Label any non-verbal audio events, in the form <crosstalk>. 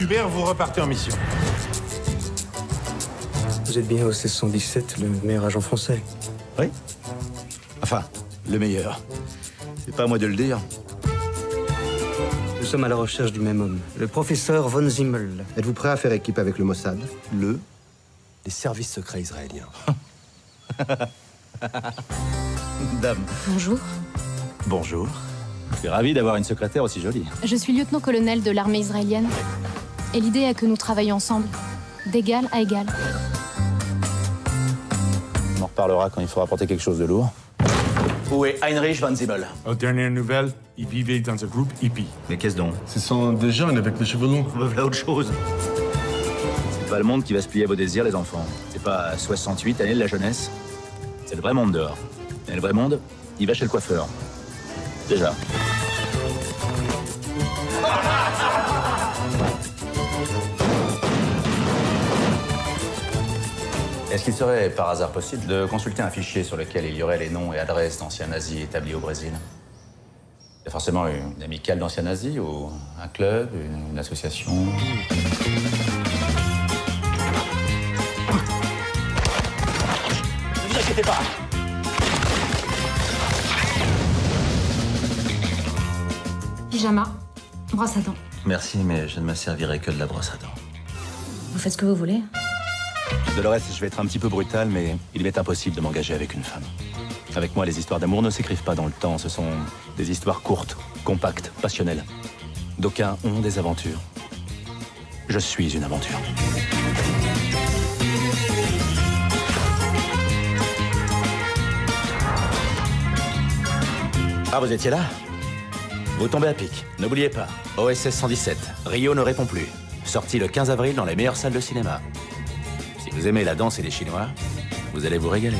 Hubert, vous repartez en mission. Vous êtes bien au 1617, le meilleur agent français. Oui. Enfin, le meilleur. C'est pas à moi de le dire. Nous sommes à la recherche du même homme, le professeur von Zimmel. Êtes-vous prêt à faire équipe avec le Mossad? Le Les services secrets israéliens. <laughs> Dame. Bonjour. Bonjour. Je suis ravi d'avoir une secrétaire aussi jolie. Je suis lieutenant-colonel de l'armée israélienne. Et l'idée est que nous travaillions ensemble, d'égal à égal. On en reparlera quand il faudra porter quelque chose de lourd. Où est Heinrich von Zimmel Aux dernières nouvelles, il vivait dans un groupe hippie. Mais qu'est-ce donc? Ce sont des jeunes avec les cheveux longs. Voilà autre chose. C'est pas le monde qui va se plier à vos désirs, les enfants. C'est pas 68 années de la jeunesse. C'est le vrai monde dehors. Et le vrai monde, il va chez le coiffeur. Déjà. Est-ce qu'il serait par hasard possible de consulter un fichier sur lequel il y aurait les noms et adresses d'anciens nazis établis au Brésil? Il y a forcément une amicale d'anciens nazis ou un club, une, une association Ne vous inquiétez pas Pyjama, brosse à dents. Merci, mais je ne me servirai que de la brosse à dents. Vous faites ce que vous voulez. Dolores, je vais être un petit peu brutal, mais il m'est impossible de m'engager avec une femme. Avec moi, les histoires d'amour ne s'écrivent pas dans le temps. Ce sont des histoires courtes, compactes, passionnelles. D'aucuns ont des aventures. Je suis une aventure. Ah, vous étiez là? Vous tombez à pic. N'oubliez pas, OSS 117, Rio ne répond plus. Sorti le 15 avril dans les meilleures salles de cinéma. Vous aimez la danse et les Chinois, vous allez vous régaler.